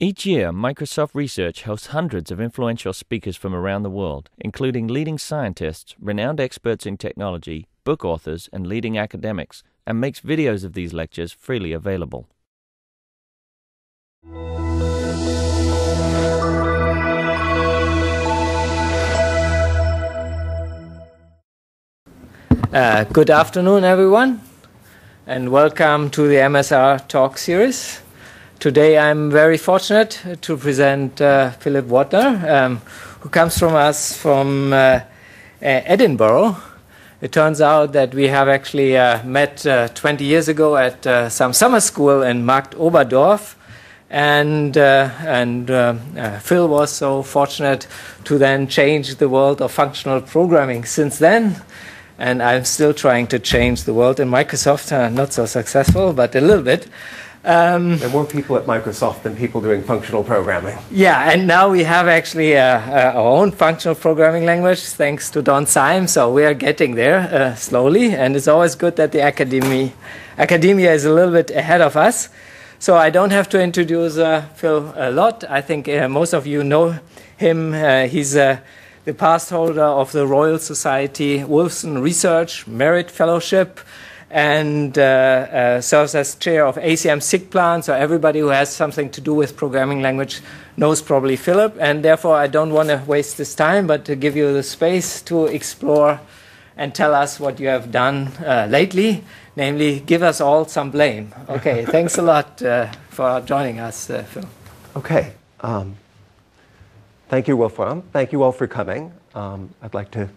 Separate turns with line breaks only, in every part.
Each year, Microsoft Research hosts hundreds of influential speakers from around the world, including leading scientists, renowned experts in technology, book authors, and leading academics, and makes videos of these lectures freely available.
Uh, good afternoon, everyone, and welcome to the MSR Talk Series. Today I'm very fortunate to present uh, Philip Wadler, um, who comes from us from uh, Edinburgh. It turns out that we have actually uh, met uh, 20 years ago at uh, some summer school in Marktoberdorf. And, uh, and Phil was so fortunate to then change the world of functional programming since then and I'm still trying to change the world in Microsoft. Not so successful, but a little bit.
Um, there are more people at Microsoft than people doing functional programming.
Yeah, and now we have actually uh, uh, our own functional programming language thanks to Don Syme, so we are getting there uh, slowly, and it's always good that the academy, academia is a little bit ahead of us. So I don't have to introduce uh, Phil a lot. I think uh, most of you know him. Uh, he's the past holder of the Royal Society Wolfson Research Merit Fellowship and uh, uh, serves as chair of ACM SIGPLAN. So everybody who has something to do with programming language knows probably Philip. And therefore, I don't want to waste this time, but to give you the space to explore and tell us what you have done uh, lately. Namely, give us all some blame. Okay, thanks a lot uh, for joining us, uh, Phil.
Okay. Um, thank you, Wolfram. Thank you all for coming. Um, I'd like to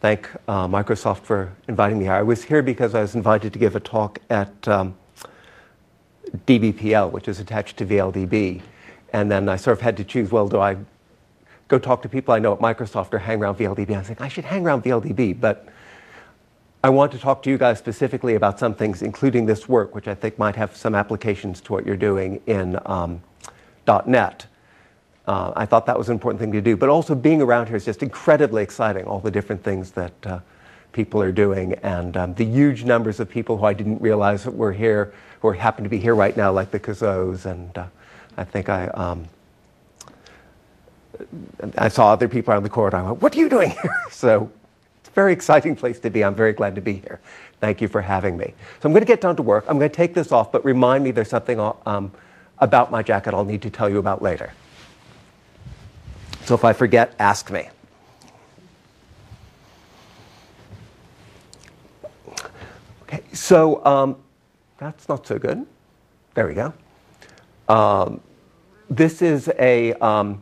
thank uh, Microsoft for inviting me here. I was here because I was invited to give a talk at um, DBPL, which is attached to VLDB. And then I sort of had to choose, well, do I go talk to people I know at Microsoft or hang around VLDB? I was like, I should hang around VLDB, but I want to talk to you guys specifically about some things, including this work, which I think might have some applications to what you're doing in um, .NET. Uh, I thought that was an important thing to do. But also being around here is just incredibly exciting, all the different things that uh, people are doing and um, the huge numbers of people who I didn't realize were here, who happen to be here right now, like the Cousots. And uh, I think I, um, I saw other people around the corridor. I went, what are you doing here? so it's a very exciting place to be. I'm very glad to be here. Thank you for having me. So I'm going to get down to work. I'm going to take this off, but remind me there's something um, about my jacket I'll need to tell you about later. So if I forget, ask me. Okay, so um, that's not so good. There we go. Um, this is a um,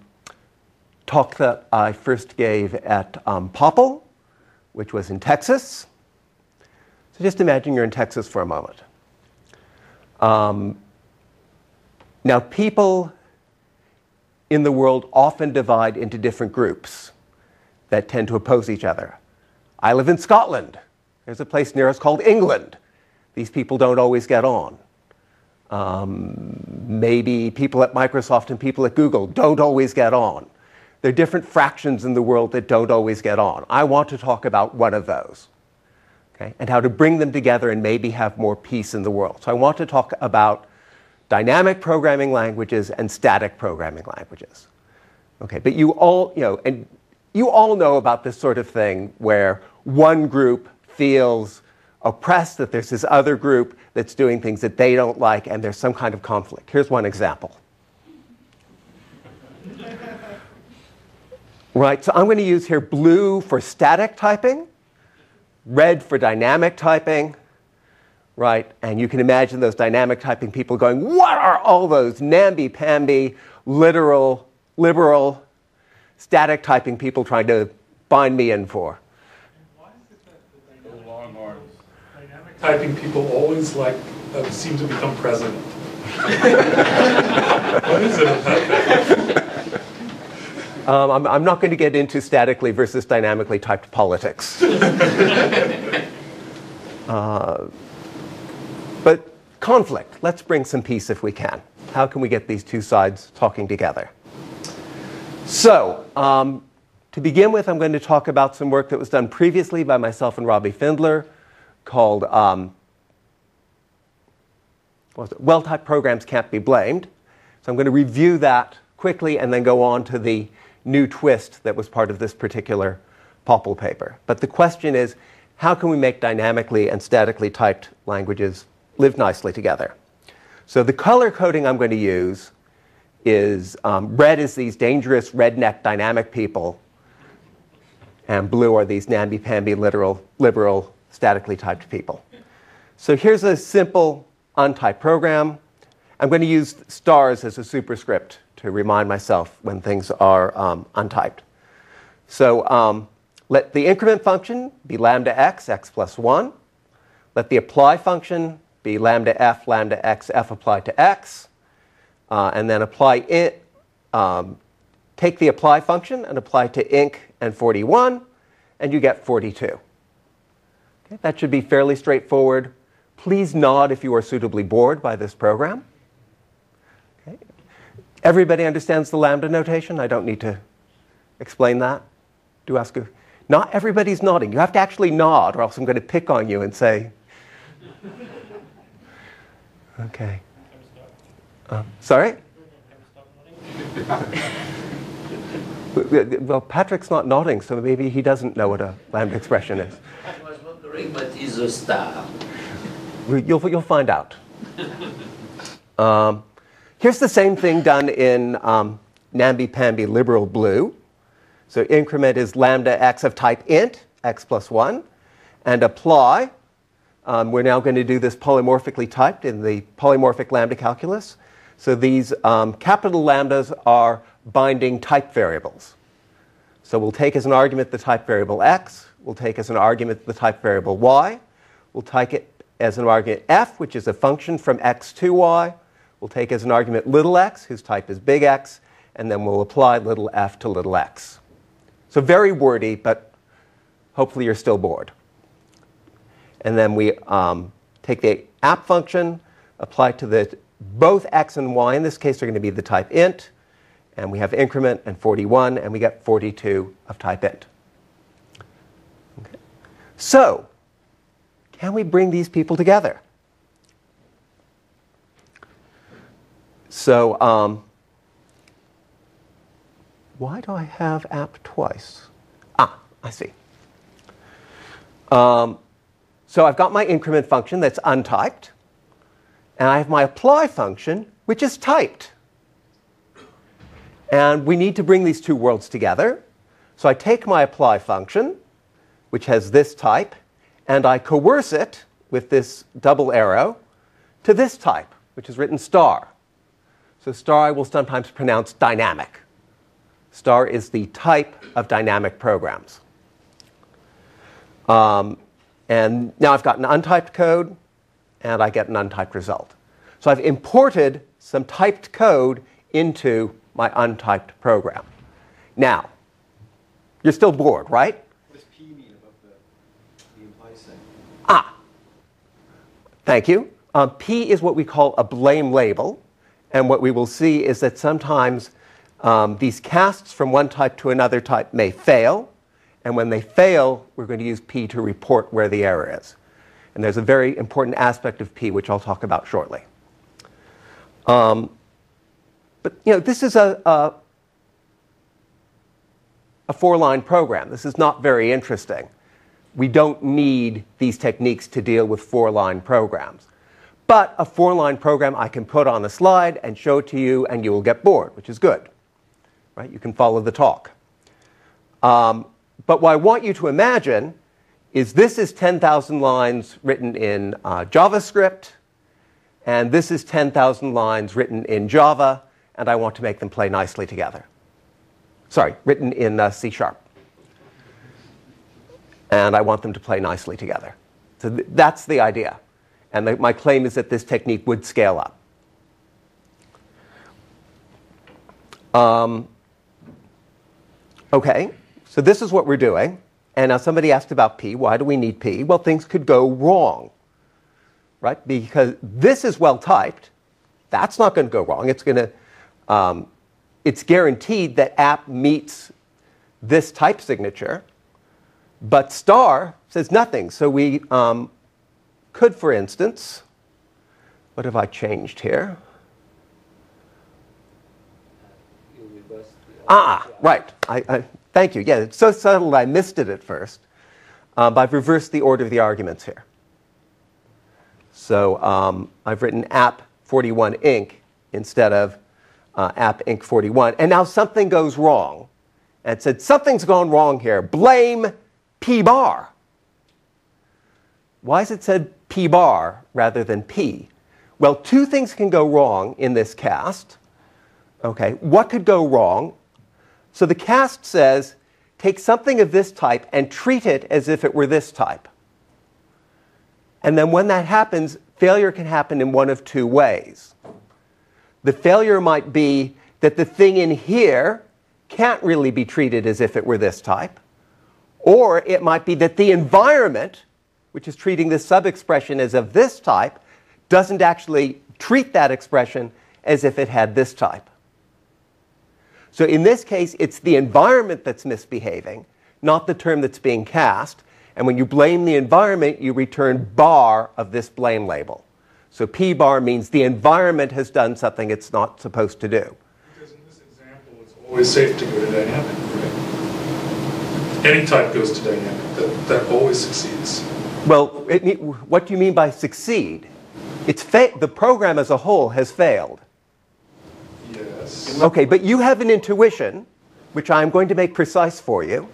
talk that I first gave at um, POPL, which was in Texas. So just imagine you're in Texas for a moment. Um, now, people in the world often divide into different groups that tend to oppose each other. I live in Scotland. There's a place near us called England. These people don't always get on. Um, maybe people at Microsoft and people at Google don't always get on. There are different fractions in the world that don't always get on. I want to talk about one of those okay, and how to bring them together and maybe have more peace in the world. So I want to talk about dynamic programming languages and static programming languages. Okay, but you all, you know, and you all know about this sort of thing where one group feels oppressed, that there's this other group that's doing things that they don't like, and there's some kind of conflict. Here's one example. right, so I'm going to use here blue for static typing, red for dynamic typing, right? And you can imagine those dynamic typing people going, What are all those namby pamby, literal, liberal, static typing people trying to bind me in for?
Why is it that dynamic typing people always like uh, seem to become president. what is it about that?
Um, I'm, I'm, not going to get into statically versus dynamically typed politics. uh, conflict, let's bring some peace if we can. How can we get these two sides talking together? So, um, to begin with, I'm going to talk about some work that was done previously by myself and Robby Findler called um, Well-typed programs can't be blamed. So I'm going to review that quickly and then go on to the new twist that was part of this particular POPL paper. But the question is, how can we make dynamically and statically typed languages live nicely together? So the color coding I'm going to use is um, red is these dangerous redneck dynamic people, and blue are these namby-pamby literal, liberal statically typed people. So here's a simple untyped program. I'm going to use stars as a superscript to remind myself when things are um, untyped. So um, let the increment function be lambda x, x plus 1. Let the apply function be lambda f, lambda x, f applied to x. Uh, and then apply it, um, take the apply function and apply to inc and 41, and you get 42. Okay, that should be fairly straightforward. Please nod if you are suitably bored by this program. Okay. Everybody understands the lambda notation? I don't need to explain that. Do ask a not everybody's nodding. You have to actually nod, or else I'm going to pick on you and say, okay. Uh, sorry? well, Patrick's not nodding, so maybe he doesn't know what a lambda expression is.
I was wondering, but is a star.
You'll, you'll find out. Um, here's the same thing done in um, namby-pamby liberal blue. So increment is lambda x of type int, x plus 1. And apply, um, we're now going to do this polymorphically typed in the polymorphic lambda calculus. So these um, capital lambdas are binding type variables. So we'll take as an argument the type variable x, we'll take as an argument the type variable y, we'll take it as an argument f, which is a function from x to y, we'll take as an argument little x, whose type is big X, and then we'll apply little f to little x. So very wordy, but hopefully you're still bored. And then we um, take the app function, apply to the both x and y. In this case, are going to be the type int. And we have increment and 41, and we get 42 of type int. Okay. So, can we bring these people together? So, um, why do I have app twice? Ah, I see. Um, so I've got my increment function that's untyped, and I have my apply function, which is typed. And we need to bring these two worlds together. So I take my apply function, which has this type, and I coerce it with this double arrow to this type, which is written star. So star I will sometimes pronounce dynamic. Star is the type of dynamic programs. Um, and now I've got an untyped code, and I get an untyped result. So I've imported some typed code into my untyped program. Now, you're still bored, right?
What does P mean above the, the implied sign?
Ah, thank you. Um, P is what we call a blame label. And what we will see is that sometimes um, these casts from one type to another type may fail, and when they fail, we're going to use P to report where the error is. And there's a very important aspect of P, which I'll talk about shortly. Um, but you know, this is a, a, a four-line program. This is not very interesting. We don't need these techniques to deal with four-line programs. But a four-line program I can put on a slide and show to you, and you will get bored, which is good right? You can follow the talk. Um, but what I want you to imagine is this is 10,000 lines written in uh, JavaScript, and this is 10,000 lines written in Java, and I want to make them play nicely together. Sorry, written in uh, C Sharp. And I want them to play nicely together. So th- that's the idea. And the, my claim is that this technique would scale up. Um, Okay, so this is what we're doing. And now somebody asked about P. Why do we need P? Well, things could go wrong, right? Because this is well typed. That's not going to go wrong. It's going to, um, it's guaranteed that app meets this type signature. But star says nothing. So we um, could, for instance, what have I changed here? Ah, right. I, I, thank you. Yeah, it's so subtle I missed it at first. Uh, but I've reversed the order of the arguments here. So um, I've written app 41 inc instead of uh, app inc 41. And now something goes wrong. And said, something's gone wrong here. Blame p bar. Why is it said p bar rather than p? Well, two things can go wrong in this cast. Okay, what could go wrong? So the cast says, take something of this type and treat it as if it were this type. And then when that happens, failure can happen in one of two ways. The failure might be that the thing in here can't really be treated as if it were this type. Or it might be that the environment, which is treating this sub-expression as of this type, doesn't actually treat that expression as if it had this type. So in this case, it's the environment that's misbehaving, not the term that's being cast. And when you blame the environment, you return bar of this blame label. So P bar means the environment has done something it's not supposed to do.
Because in this example, it's always safe to go to dynamic, right? Any type goes to dynamic. That, that always succeeds.
Well, it, what do you mean by succeed? It's fa- the program as a whole has failed.
Yes.
Okay, but you have an intuition, which I'm going to make precise for you.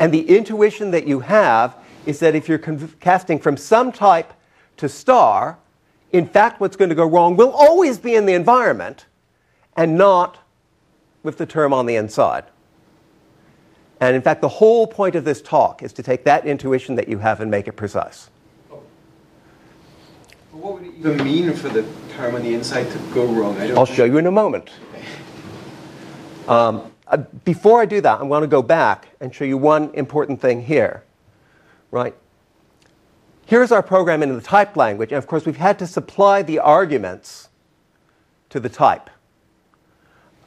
And the intuition that you have is that if you're con- casting from some type to star, in fact, what's going to go wrong will always be in the environment and not with the term on the inside. And in fact, the whole point of this talk is to take that intuition that you have and make it precise.
But what would it even mean for the term on the inside to go wrong? I don't
I'll show you in a moment. Um, uh, before I do that, I'm going to go back and show you one important thing here. Right? Here's our program in the type language, and of course, we've had to supply the arguments to the type.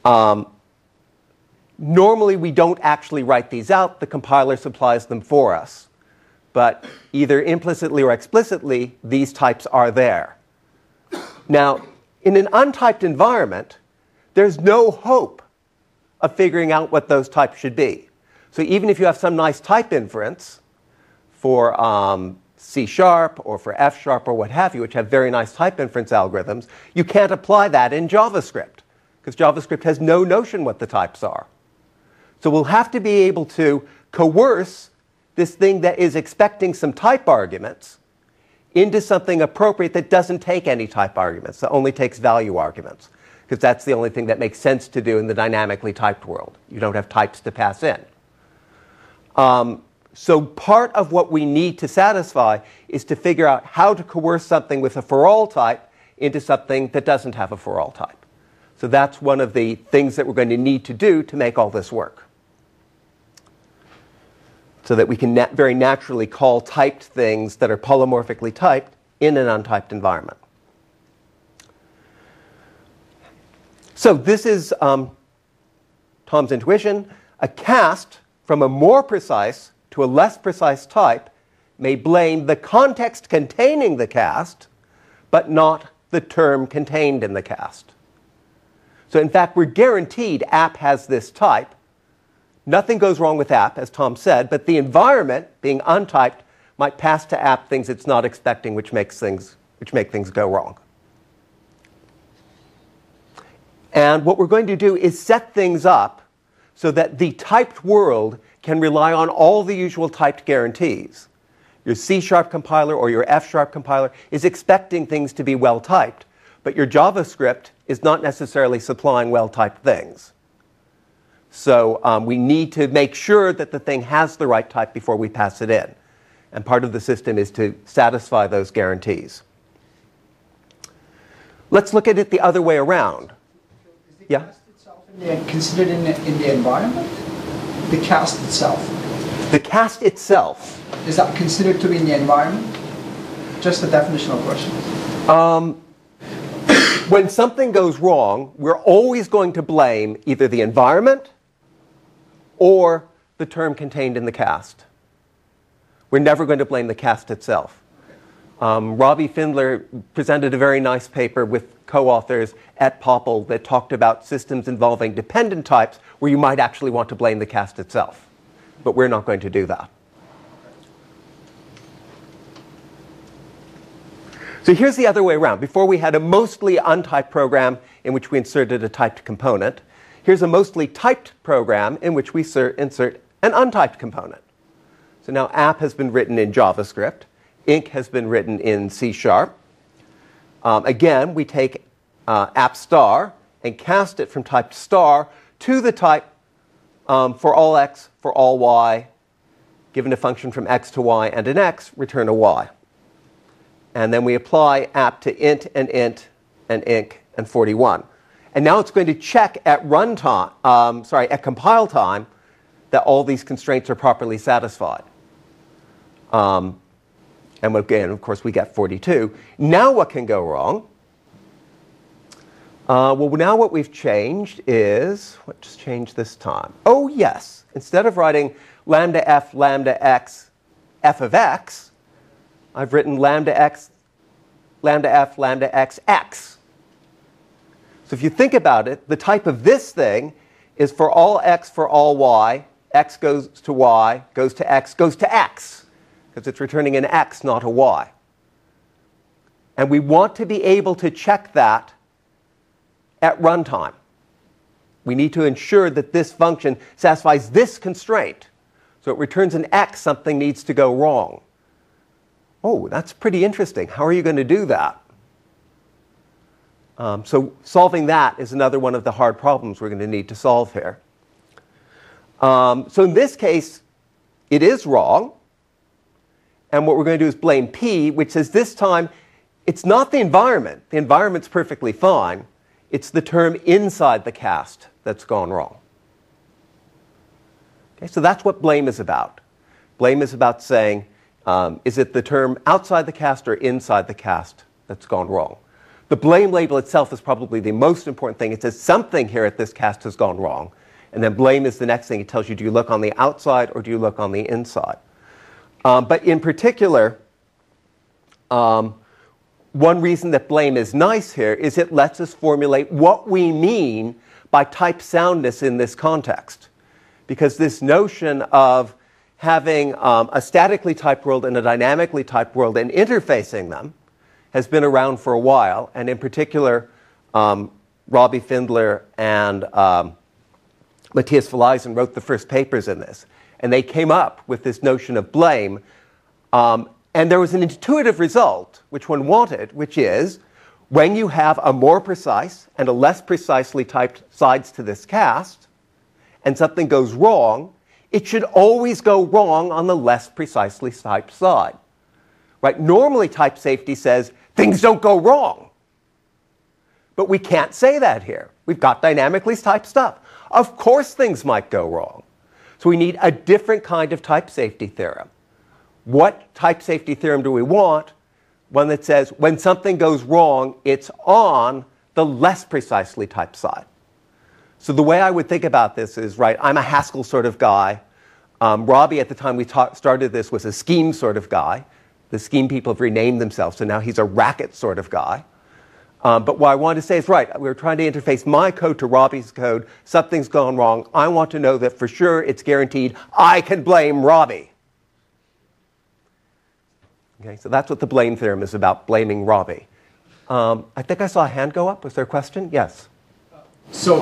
Um, normally, we don't actually write these out, the compiler supplies them for us. But either implicitly or explicitly, these types are there. Now, in an untyped environment, there's no hope of figuring out what those types should be. So even if you have some nice type inference for um, C sharp or for F sharp or what have you, which have very nice type inference algorithms, you can't apply that in JavaScript because JavaScript has no notion what the types are. So we'll have to be able to coerce this thing that is expecting some type arguments into something appropriate that doesn't take any type arguments, that only takes value arguments, because that's the only thing that makes sense to do in the dynamically typed world. You don't have types to pass in. Um, so part of what we need to satisfy is to figure out how to coerce something with a for all type into something that doesn't have a for all type. So that's one of the things that we're going to need to do to make all this work. So that we can na- very naturally call typed things that are polymorphically typed in an untyped environment. So this is um, Tom's intuition. A cast from a more precise to a less precise type may blame the context containing the cast, but not the term contained in the cast. So, in fact, we're guaranteed app has this type. Nothing goes wrong with app, as Tom said, but the environment, being untyped, might pass to app things it's not expecting, which makes things which make things go wrong. And what we're going to do is set things up so that the typed world can rely on all the usual typed guarantees. Your C sharp compiler or your F sharp compiler is expecting things to be well typed, but your JavaScript is not necessarily supplying well typed things. So um, we need to make sure that the thing has the right type before we pass it in. And part of the system is to satisfy those guarantees. Let's look at it the other way around. Yeah.
cast itself in the, considered in the, in the environment? The cast itself,
The cast itself
is that considered to be in the environment? Just a definitional question.
when something goes wrong, we're always going to blame either the environment or the term contained in the cast. We're never going to blame the cast itself. Um, Robby Findler presented a very nice paper with co-authors at POPL that talked about systems involving dependent types where you might actually want to blame the cast itself. But we're not going to do that. So here's the other way around. Before we had a mostly untyped program in which we inserted a typed component. Here's a mostly typed program in which we insert an untyped component. So now app has been written in JavaScript. Inc has been written in C Sharp. Um, again, we take uh, app star and cast it from type star to the type um, for all x, for all y, given a function from x to y and an x, return a y. And then we apply app to int and int and inc and 41. And now it's going to check at runtime, um, sorry, at compile time, that all these constraints are properly satisfied. Um, and again, of course, we get 42. Now what can go wrong? Uh, well, now what we've changed is, let's change this time. Oh, yes. Instead of writing lambda f lambda x f of x, I've written lambda x lambda f lambda x x. So if you think about it, the type of this thing is for all x for all y, x goes to y, goes to x, goes to x, because it's returning an x, not a y. And we want to be able to check that at runtime. We need to ensure that this function satisfies this constraint. So it returns an x, something needs to go wrong. Oh, that's pretty interesting. How are you going to do that? Um, so solving that is another one of the hard problems we're going to need to solve here. Um, so in this case, it is wrong. And what we're going to do is blame P, which says this time it's not the environment. The environment's perfectly fine. It's the term inside the cast that's gone wrong. Okay, so that's what blame is about. Blame is about saying, um, is it the term outside the cast or inside the cast that's gone wrong? The blame label itself is probably the most important thing. It says something here at this cast has gone wrong. And then blame is the next thing. It tells you do you look on the outside or do you look on the inside? Um, but in particular, um, one reason that blame is nice here is it lets us formulate what we mean by type soundness in this context. Because this notion of having um, a statically typed world and a dynamically typed world and interfacing them has been around for a while, and in particular, um, Robby Findler and um, Matthias Felleisen wrote the first papers in this. And they came up with this notion of blame. Um, and there was an intuitive result, which one wanted, which is when you have a more precise and a less precisely typed sides to this cast, and something goes wrong, it should always go wrong on the less precisely typed side. Right? Normally, type safety says things don't go wrong. But we can't say that here. We've got dynamically typed stuff. Of course, things might go wrong. So we need a different kind of type safety theorem. What type safety theorem do we want? One that says when something goes wrong, it's on the less precisely typed side. So the way I would think about this is right, I'm a Haskell sort of guy. Um, Robby, at the time we ta- started this, was a scheme sort of guy. The scheme people have renamed themselves, so now he's a racket sort of guy. Um, but what I want to say is right, we're trying to interface my code to Robby's code. Something's gone wrong. I want to know that for sure it's guaranteed I can blame Robby. Okay, so that's what the blame theorem is about, blaming Robby. Um, I think I saw a hand go up. Was there a question? Yes.
So,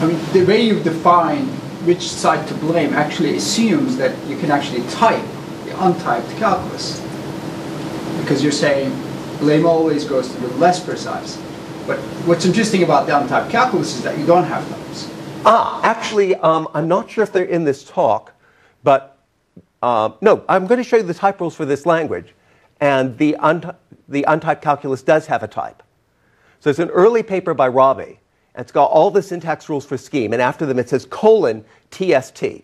I mean, the way you define which side to blame actually assumes that you can actually type the untyped calculus because you're saying blame always goes to the less precise. But what's interesting about down-type calculus is that you don't have those.
Ah, actually, um, I'm not sure if they're in this talk, but uh, no, I'm going to show you the type rules for this language. And the, un- the untyped calculus does have a type. So it's an early paper by Robby. And it's got all the syntax rules for scheme. And after them, it says colon TST. So You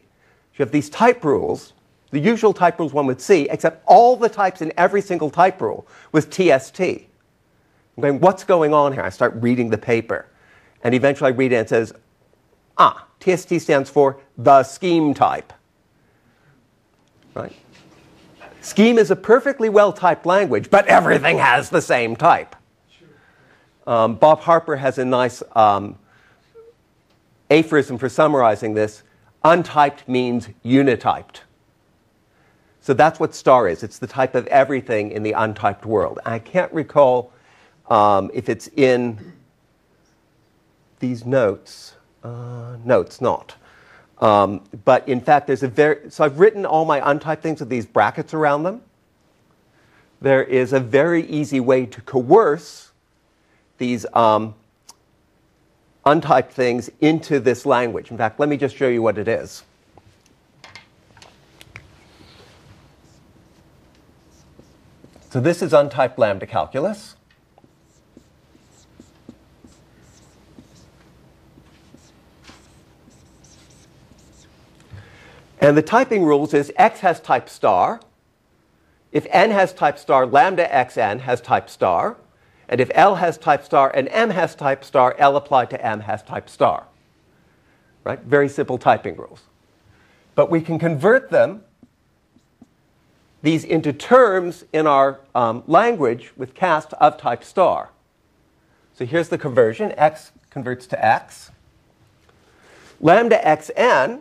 have these type rules the usual type rules one would see, except all the types in every single type rule with TST. I'm going, what's going on here? I start reading the paper. And eventually I read it and it says, ah, TST stands for the scheme type. Right? Scheme is a perfectly well typed language, but everything has the same type. Um, Bob Harper has a nice um, aphorism for summarizing this. Untyped means unityped. So that's what star is. It's the type of everything in the untyped world. I can't recall um, if it's in these notes. Uh, no, it's not. Um, but in fact, there's a very, so I've written all my untyped things with these brackets around them. There is a very easy way to coerce these um, untyped things into this language. In fact, let me just show you what it is. So this is untyped lambda calculus. And the typing rules is x has type star. If n has type star, lambda xn has type star. And if L has type star and M has type star, L applied to M has type star. Right? Very simple typing rules. But we can convert them, these into terms in our um, language with cast of type star. So here's the conversion. X converts to X. Lambda xn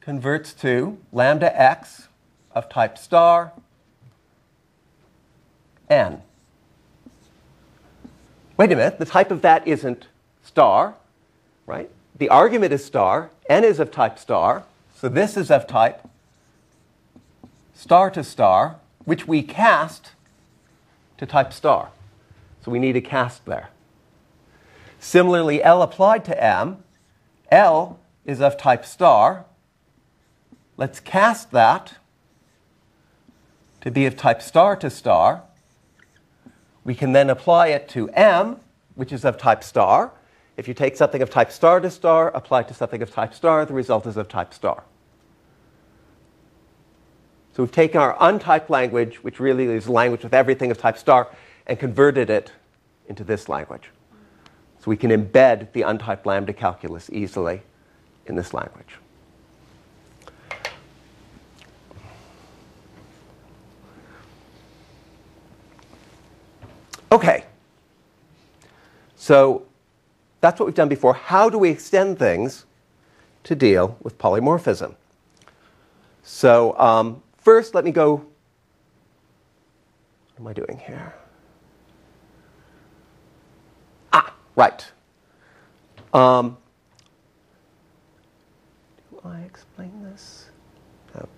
converts to lambda x of type star n. Wait a minute, the type of that isn't star, right? The argument is star, n is of type star, so this is of type star to star, which we cast to type star. So we need a cast there. Similarly, L applied to M, L is of type star. Let's cast that to be of type star to star. We can then apply it to M, which is of type star. If you take something of type star to star, apply it to something of type star, the result is of type star. So we've taken our untyped language, which really is a language with everything of type star, and converted it into this language. So we can embed the untyped lambda calculus easily in this language. Okay. So that's what we've done before. How do we extend things to deal with polymorphism? So um, first, let me go. What am I doing here? Ah, right. Um, do I explain this? No.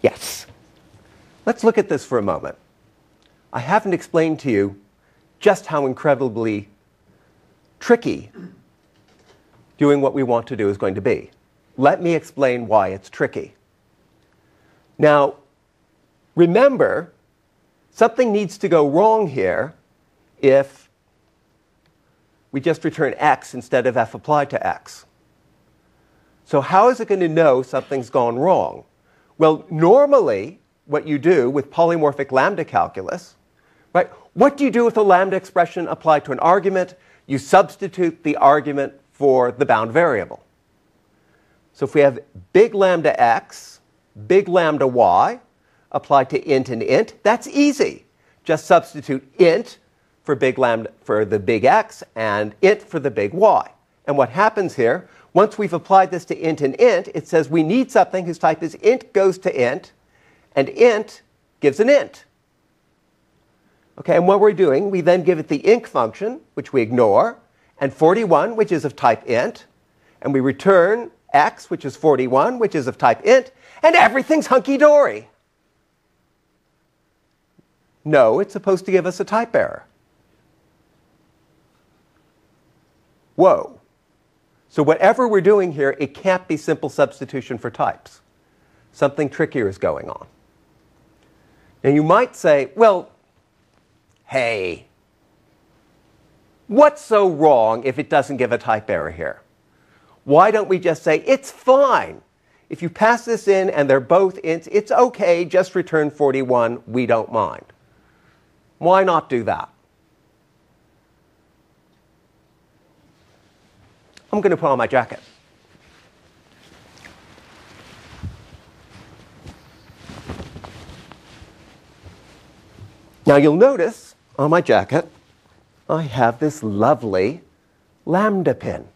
Yes. Let's look at this for a moment. I haven't explained to you just how incredibly tricky doing what we want to do is going to be. Let me explain why it's tricky. Now, remember, something needs to go wrong here if we just return x instead of f applied to x. So, how is it going to know something's gone wrong? Well, normally, what you do with polymorphic lambda calculus, right? What do you do with a lambda expression applied to an argument? You substitute the argument for the bound variable. So if we have big lambda x, big lambda y, applied to int and int, that's easy. Just substitute int for big lambda for the big x and int for the big y. And what happens here, once we've applied this to int and int, it says we need something whose type is int goes to int, and int gives an int. Okay, and what we're doing, we then give it the inc function, which we ignore, and 41, which is of type int, and we return x, which is 41, which is of type int, and everything's hunky dory. No, it's supposed to give us a type error. Whoa. So, whatever we're doing here, it can't be simple substitution for types. Something trickier is going on. And you might say, well, hey, what's so wrong if it doesn't give a type error here? Why don't we just say, it's fine. If you pass this in and they're both ints, it's okay, just return 41, we don't mind. Why not do that? I'm going to put on my jacket. Now you'll notice on my jacket, I have this lovely lambda pin.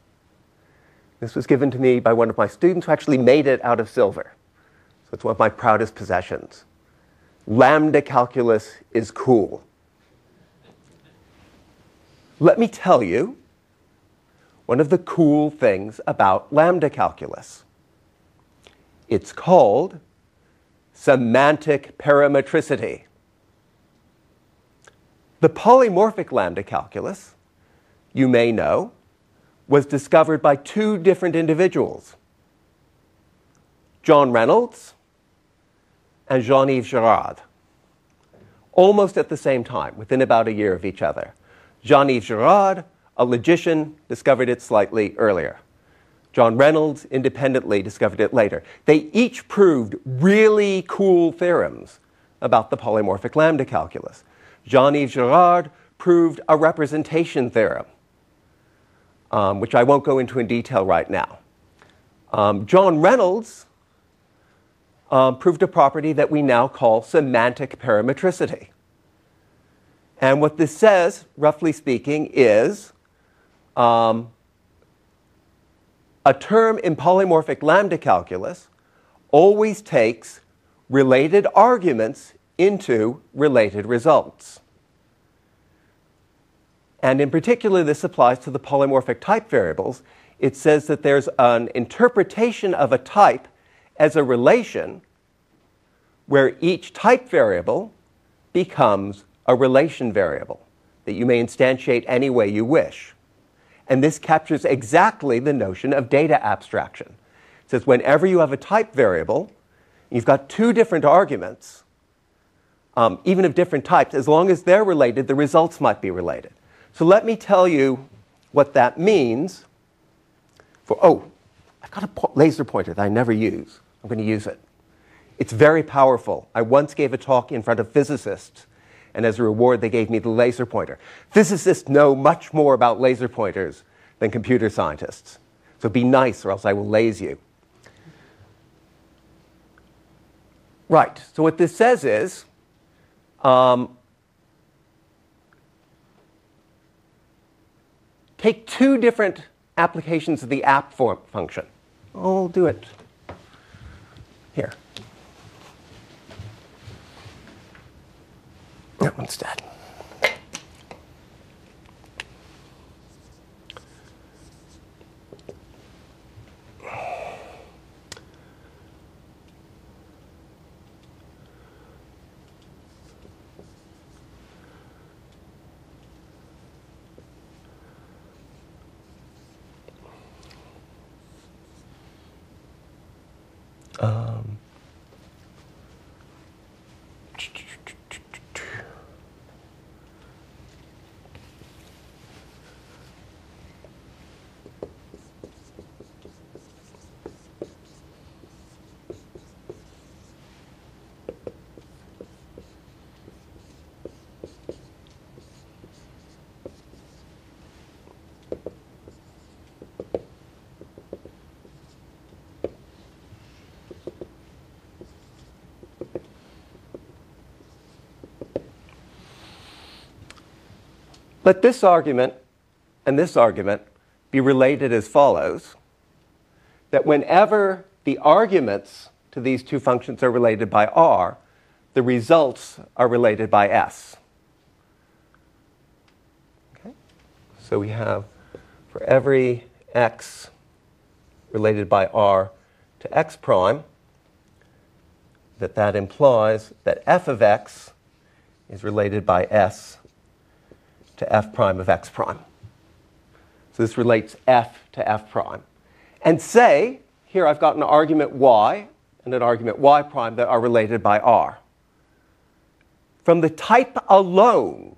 This was given to me by one of my students who actually made it out of silver. So it's one of my proudest possessions. Lambda calculus is cool. Let me tell you one of the cool things about lambda calculus. It's called semantic parametricity. The polymorphic lambda calculus, you may know, was discovered by two different individuals John Reynolds and Jean Yves Girard, almost at the same time, within about a year of each other. Jean Yves Girard, a logician, discovered it slightly earlier. John Reynolds independently discovered it later. They each proved really cool theorems about the polymorphic lambda calculus. Jean Yves Girard proved a representation theorem um, which I won't go into in detail right now. Um, John Reynolds um, proved a property that we now call semantic parametricity. And what this says, roughly speaking, is um, a term in polymorphic lambda calculus always takes related arguments into related results. And in particular, this applies to the polymorphic type variables. It says that there's an interpretation of a type as a relation where each type variable becomes a relation variable that you may instantiate any way you wish. And this captures exactly the notion of data abstraction. It says whenever you have a type variable, you've got two different arguments, um, even of different types, as long as they're related, the results might be related. So let me tell you what that means for, oh, I've got a po- laser pointer that I never use. I'm going to use it. It's very powerful. I once gave a talk in front of physicists, and as a reward, they gave me the laser pointer. Physicists know much more about laser pointers than computer scientists. So be nice, or else I will laze you. Right, so what this says is um, take two different applications of the app form function. I'll do it here. That one's Um, Let this argument and this argument be related as follows that whenever the arguments to these two functions are related by r, the results are related by s. Okay? So we have for every x related by r to x prime, that that implies that f of x is related by s to f prime of x prime. So this relates f to f prime. And say, here I've got an argument y and an argument y prime that are related by r. From the type alone,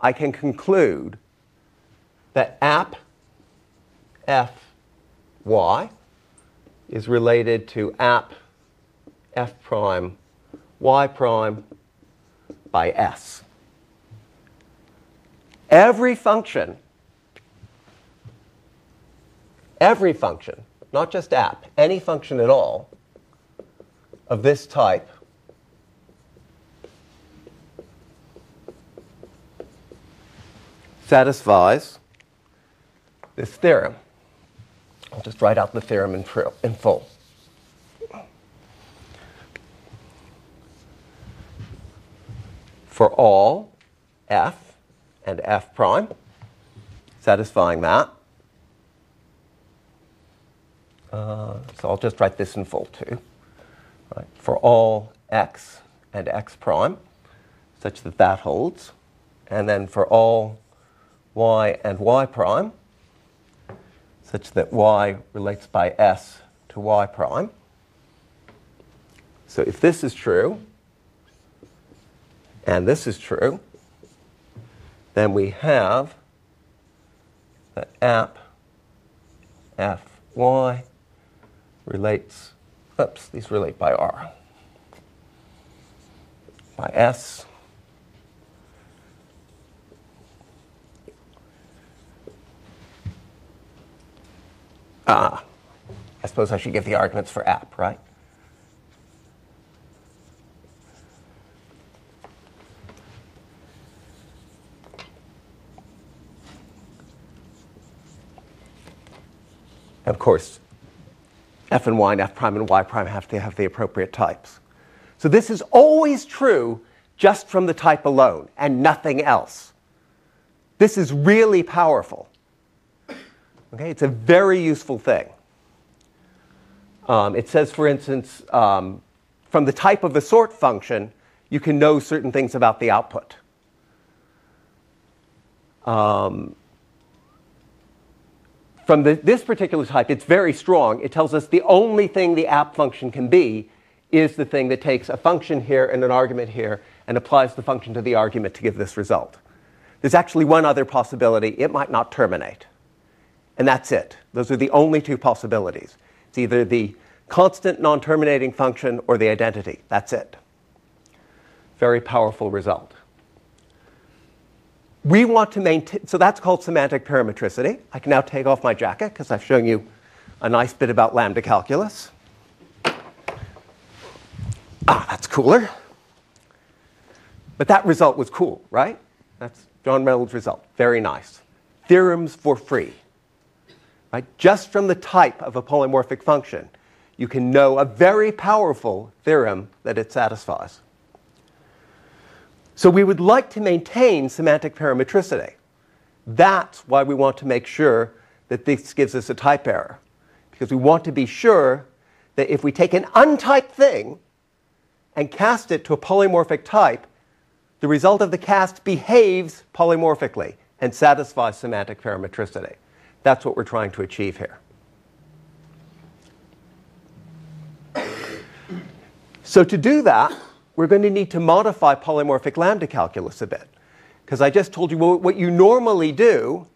I can conclude that app f y is related to app f prime y prime by s every function, every function, not just app, any function at all of this type satisfies this theorem. I'll just write out the theorem in, in full. For all f and f prime, satisfying that. Uh, so I'll just write this in full too. Right. For all x and x prime, such that that holds. And then for all y and y prime, such that y relates by s to y prime. So if this is true, and this is true, then we have that app fy relates, oops, these relate by r, by s Ah, I suppose I should give the arguments for app, right? Course, f and y and f prime and y prime have to have the appropriate types. So this is always true just from the type alone and nothing else. This is really powerful. Okay, it's a very useful thing. Um, it says, for instance, um, from the type of the sort function, you can know certain things about the output. Um, from the, this particular type, it's very strong. It tells us the only thing the app function can be is the thing that takes a function here and an argument here and applies the function to the argument to give this result. There's actually one other possibility. It might not terminate. And that's it. Those are the only two possibilities. It's either the constant non terminating function or the identity. That's it. Very powerful result. We want to maintain, so that's called semantic parametricity. I can now take off my jacket because I've shown you a nice bit about lambda calculus. Ah, that's cooler. But that result was cool, right? That's John Reynolds' result. Very nice. Theorems for free. Right? Just from the type of a polymorphic function, you can know a very powerful theorem that it satisfies. So we would like to maintain semantic parametricity. That's why we want to make sure that this gives us a type error. Because we want to be sure that if we take an untyped thing and cast it to a polymorphic type, the result of the cast behaves polymorphically and satisfies semantic parametricity. That's what we're trying to achieve here. So to do that, we're going to need to modify polymorphic lambda calculus a bit. Because I just told you well, what you normally do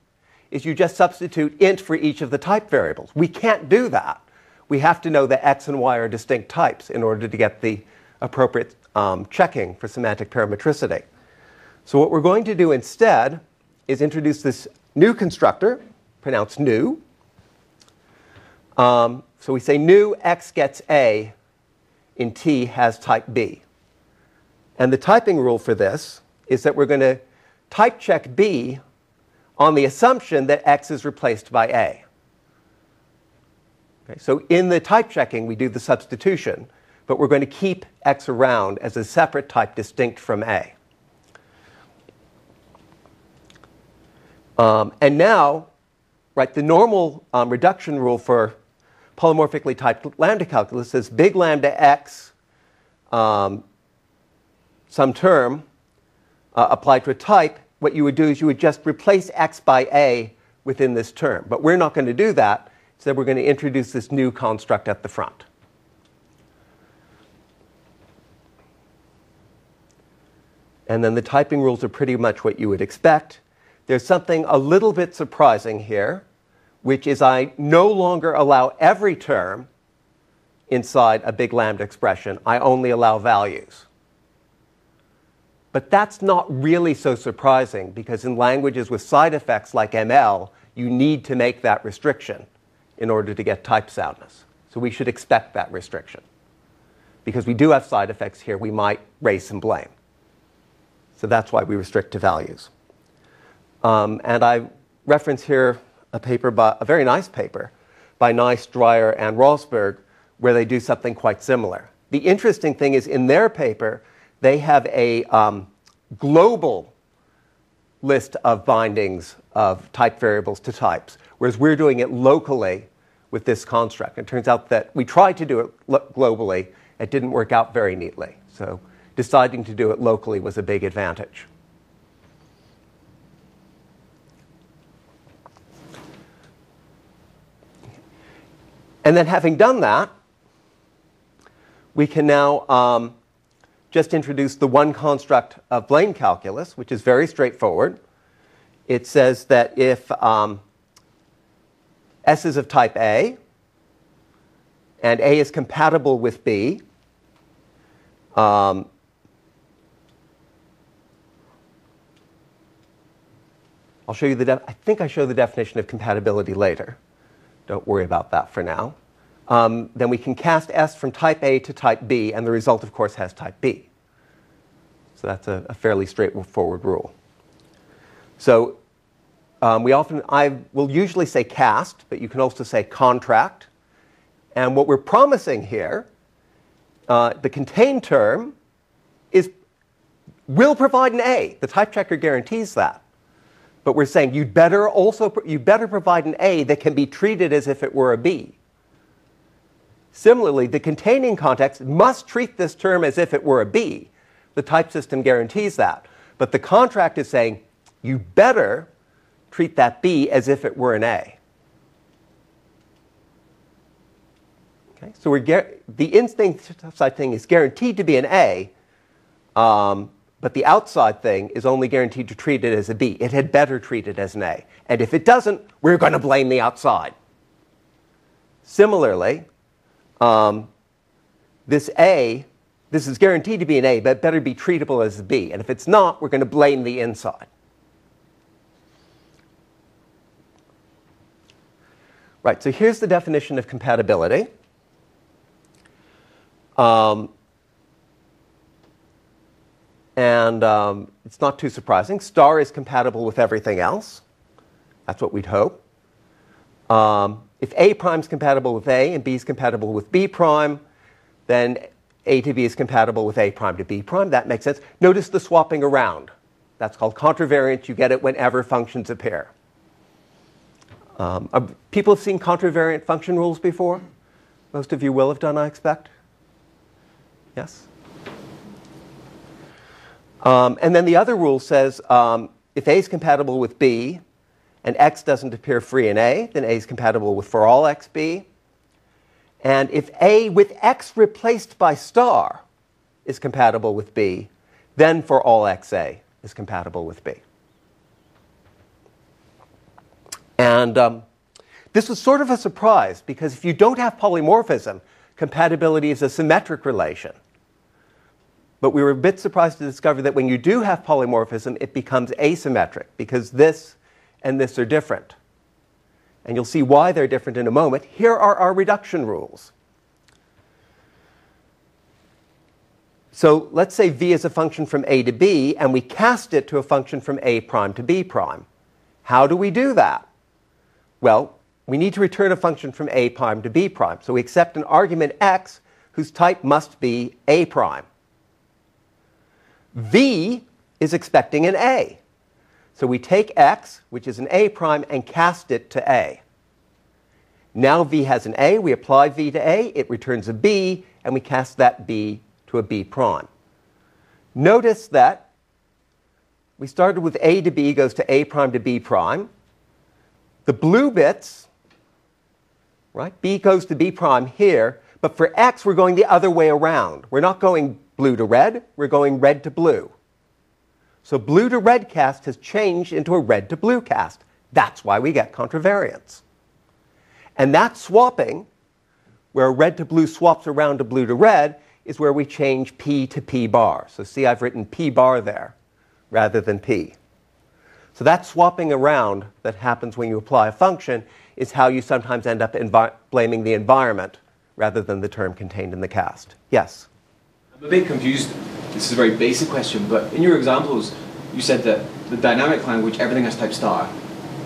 is you just substitute int for each of the type variables. We can't do that. We have to know that x and y are distinct types in order to get the appropriate um, checking for semantic parametricity. So what we're going to do instead is introduce this new constructor pronounced new. Um, so we say new x gets A in T has type B. And the typing rule for this is that we're going to type check B on the assumption that X is replaced by A. Okay, so in the type checking, we do the substitution, but we're going to keep X around as a separate type distinct from A. Um, and now right, the normal um, reduction rule for polymorphically typed lambda calculus says big lambda x, um, some term uh, applied to a type. What you would do is you would just replace x by a within this term. But we're not going to do that. So we're going to introduce this new construct at the front. And then the typing rules are pretty much what you would expect. There's something a little bit surprising here, which is I no longer allow every term inside a big lambda expression. I only allow values. But that's not really so surprising because in languages with side effects like ML, you need to make that restriction in order to get type soundness. So we should expect that restriction. Because we do have side effects here, we might raise some blame. So that's why we restrict to values. Um, and I reference here a paper by a very nice paper by Neis, Dreyer, and Rossberg, where they do something quite similar. The interesting thing is in their paper, they have a um, global list of bindings of type variables to types, whereas we're doing it locally with this construct. It turns out that we tried to do it lo- globally, it didn't work out very neatly. So deciding to do it locally was a big advantage. And then, having done that, we can now um, just introduce the one construct of blame calculus, which is very straightforward. It says that if um, S is of type A, and A is compatible with B, um, I'll show you the, I think I show the definition of compatibility later. Don't worry about that for now. Um, then we can cast S from type A to type B, and the result, of course, has type B. So that's a, a fairly straightforward rule. So um, we often, I will usually say cast, but you can also say contract. And what we're promising here, uh, the contained term, is will provide an A. The type checker guarantees that. But we're saying you'd better also you better provide an A that can be treated as if it were a B. Similarly, the containing context must treat this term as if it were a B. The type system guarantees that. But the contract is saying you better treat that B as if it were an A. Okay, so the instinct side thing is guaranteed to be an A, um, but the outside thing is only guaranteed to treat it as a B. It had better treat it as an A. And if it doesn't, we're going to blame the outside. Similarly, um, this A, this is guaranteed to be an A, but better be treatable as a B. And if it's not, we're going to blame the inside. Right, so here's the definition of compatibility. Um, and um, it's not too surprising. Star is compatible with everything else. That's what we'd hope. Um, if A prime is compatible with A and B is compatible with B prime, then A to B is compatible with A prime to B prime. That makes sense. Notice the swapping around. That's called contravariant. You get it whenever functions appear. Um, people have seen contravariant function rules before? Most of you will have done, I expect. Yes? Um, and then the other rule says um, if A is compatible with B, and x doesn't appear free in A, then A is compatible with for all xb. And if A with x replaced by star is compatible with B, then for all xa is compatible with B. And um, this was sort of a surprise because if you don't have polymorphism, compatibility is a symmetric relation. But we were a bit surprised to discover that when you do have polymorphism, it becomes asymmetric because this and this are different. And you'll see why they're different in a moment. Here are our reduction rules. So let's say v is a function from a to b, and we cast it to a function from a prime to b prime. How do we do that? Well, we need to return a function from a prime to b prime. So we accept an argument x whose type must be a prime. v is expecting an a. So we take x, which is an a prime, and cast it to a. Now v has an a, we apply v to a, it returns a b, and we cast that b to a b prime. Notice that we started with a to b goes to a prime to b prime. The blue bits, right, b goes to b prime here, but for x we're going the other way around. We're not going blue to red, we're going red to blue. So blue to red cast has changed into a red to blue cast. That's why we get contravariance. And that swapping, where a red to blue swaps around to blue to red, is where we change P to P bar. So see, I've written P bar there rather than P. So that swapping around that happens when you apply a function is how you sometimes end up envi- blaming the environment rather than the term contained in the cast. Yes?
I'm a bit confused. This is a very basic question, but in your examples, you said that the dynamic language, everything has type star.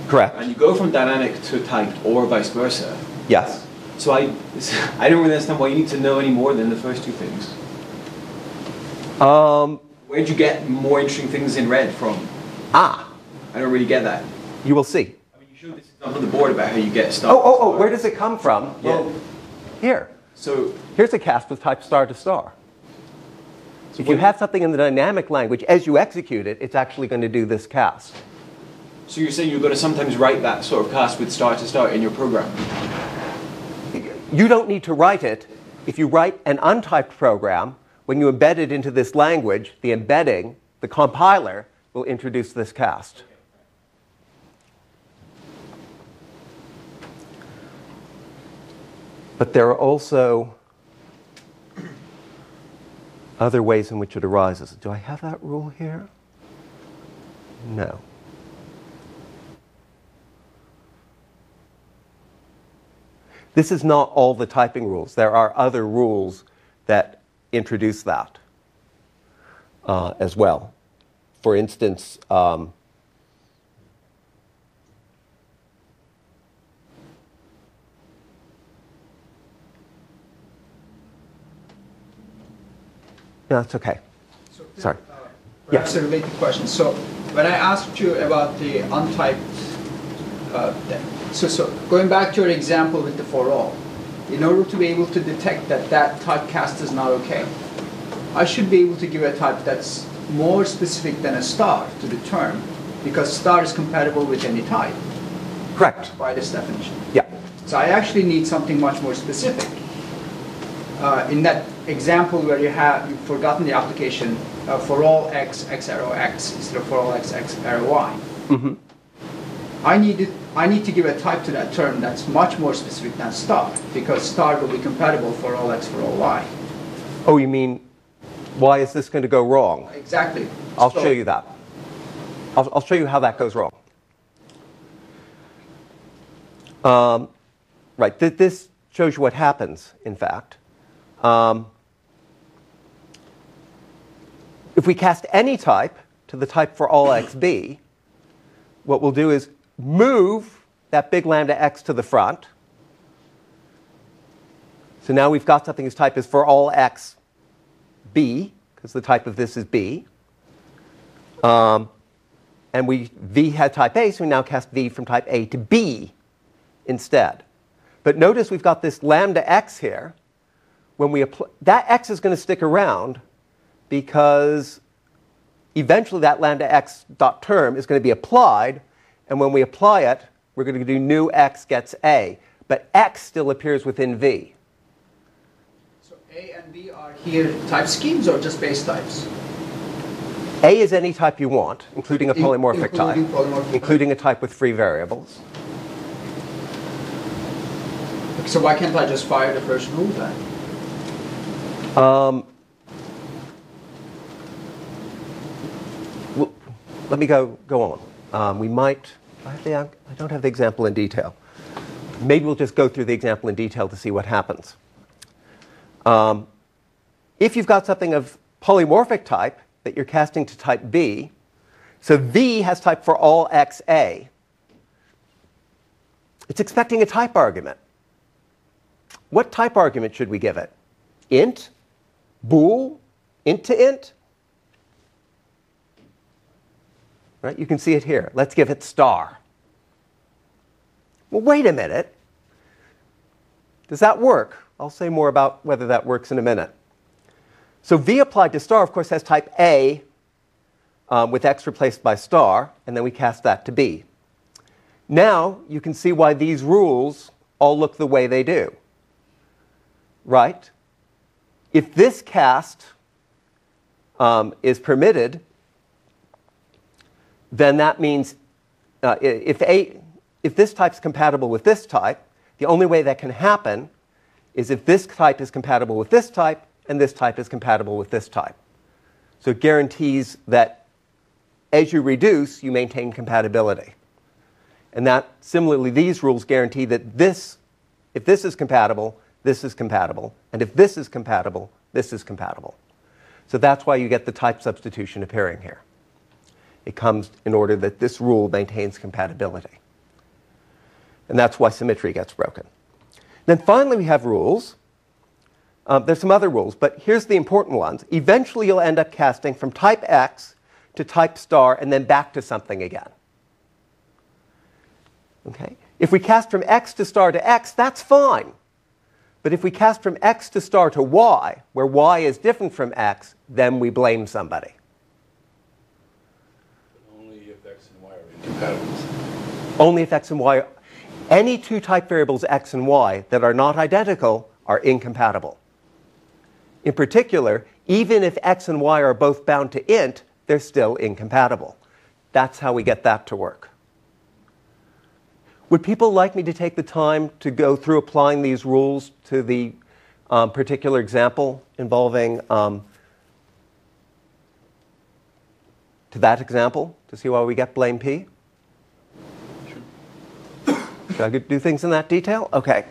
Correct.
And you go from dynamic to typed or vice versa.
Yes.
So I, I don't really understand why you need to know any more than the first two things.
Um,
Where'd you get more interesting things in red from?
ah,
I don't really get that.
you will see.
I mean, you showed this example on the board about how you get star.
Oh, oh, oh, where does it come from?
Yeah.
Well, here.
So,
Here's a cast with type star to star. If you have something in the dynamic language, as you execute it, it's actually going to do this cast.
so you're saying you've got to sometimes write that sort of cast with star to star in your program?
You don't need to write it. If you write an untyped program, when you embed it into this language, the embedding, the compiler, will introduce this cast. But there are also other ways in which it arises. Do I have that rule here? No. This is not all the typing rules. There are other rules that introduce that uh, as well. For instance, um, no, it's okay.
So,
Sorry.
uh, Perhaps a related question. So when I asked you about the untyped, uh, so, so going back to your example with the for all, in order to be able to detect that that typecast is not okay, I should be able to give a type that's more specific than a star to the term, because star is compatible with any type
Correct.
by this definition.
Yeah.
So I actually need something much more specific. Uh, in that example where you have you've forgotten the application uh, for all x x arrow x instead of for all x x arrow y.
Mhm.
I need it, I need to give a type to that term that's much more specific than star because star will be compatible for all x for all y.
Oh, you mean, why is this going to go wrong?
Exactly.
I'll
So-
show you that. I'll, I'll show you how that goes wrong. Um, right, th- this shows you what happens, in fact. Um, if we cast any type to the type for all xb, what we'll do is move that big lambda x to the front. So now we've got something whose type is for all x b, because the type of this is b. Um, and we v had type A, so we now cast v from type A to B instead. But notice we've got this lambda x here. When we apply, that x is going to stick around because eventually that lambda x dot term is going to be applied, and when we apply it, we're going to do new x gets a, but x still appears within v.
So A and B are here type schemes or just base types?
A is any type you want, including a polymorphic type,
including polymorphic
including a type with free variables.
So why can't I just fire the first rule then?
Um, well, let me go, go on. Um, we might, I, I don't have the example in detail. Maybe we'll just go through the example in detail to see what happens. Um, if you've got something of polymorphic type that you're casting to type B, so V has type for all XA, it's expecting a type argument. What type argument should we give it? Int? bool, int to int. Right? You can see it here. Let's give it star. Well, wait a minute. Does that work? I'll say more about whether that works in a minute. So v applied to star, of course, has type A um, with x replaced by star, and then we cast that to b. Now you can see why these rules all look the way they do. Right? If this cast um, is permitted, then that means uh, if, a, if this type is compatible with this type, the only way that can happen is if this type is compatible with this type and this type is compatible with this type. So it guarantees that as you reduce, you maintain compatibility. And that similarly, these rules guarantee that this, if this is compatible, this is compatible. And if this is compatible, this is compatible. So that's why you get the type substitution appearing here. It comes in order that this rule maintains compatibility. And that's why symmetry gets broken. Then finally, we have rules. Um, there's some other rules, but here's the important ones. Eventually, you'll end up casting from type X to type star and then back to something again. Okay? If we cast from X to star to X, that's fine. But if we cast from X to star to Y, where Y is different from X, then we blame somebody.
Only if X
Only if X and Y, any two type variables X and Y that are not identical are incompatible. In particular, even if X and Y are both bound to int, they're still incompatible. That's how we get that to work. Would people like me to take the time to go through applying these rules to the um, particular example involving, um, to that example, to see why we get blame P? Should I do things in that detail? Okay.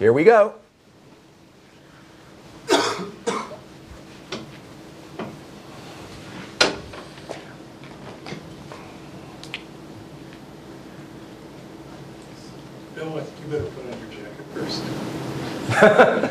Here we go.
Bill, I think you better put on your jacket first.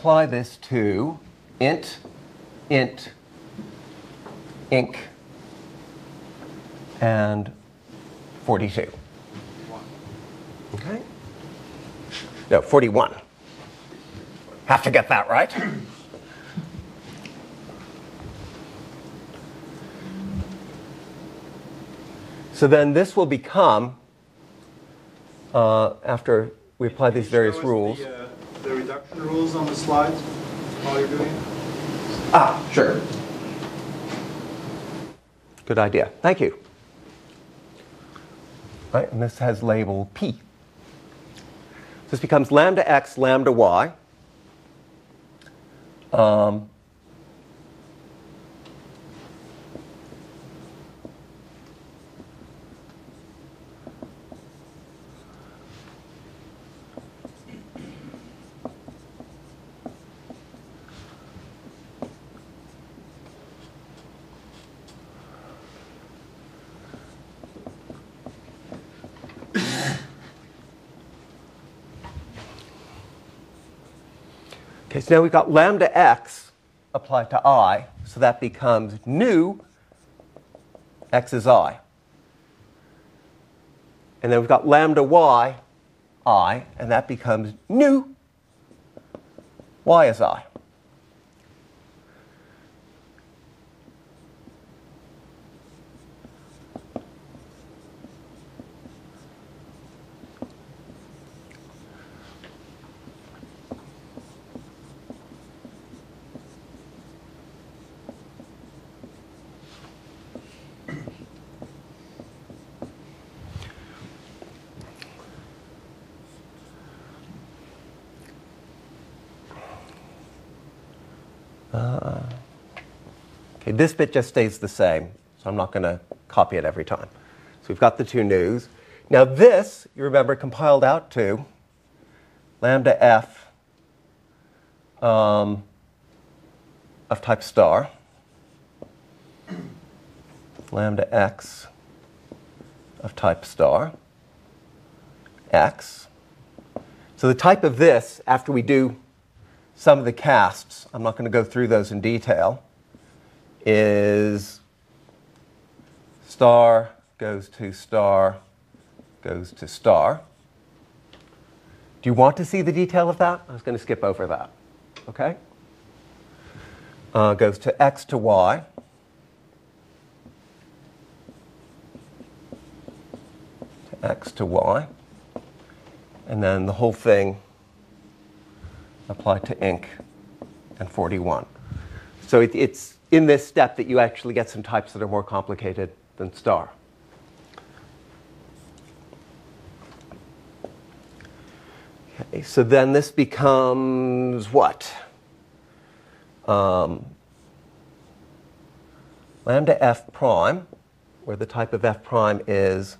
apply this to int, int, inc, and 42. Okay? No, 41. Have to get that right. So then this will become, uh, after we apply these various rules.
The, uh, the rules on the slides while you're doing it?
Ah, sure. Good idea. Thank you. Right, and this has label P. This becomes lambda x, lambda y. Um, Okay, so now we've got lambda x applied to i, so that becomes new x is i. And then we've got lambda y i, and that becomes new y is i. this bit just stays the same, so I'm not going to copy it every time. So we've got the two news. Now this, you remember, compiled out to lambda f um, of type star, lambda x of type star, x. So the type of this, after we do some of the casts, I'm not going to go through those in detail, is star goes to star goes to star. Do you want to see the detail of that? I was going to skip over that. Okay? Uh, goes to x to y. X to y. And then the whole thing applied to inc and 41. So it, it's in this step that you actually get some types that are more complicated than star. Okay, so then this becomes what? Um, lambda f prime, where the type of f prime is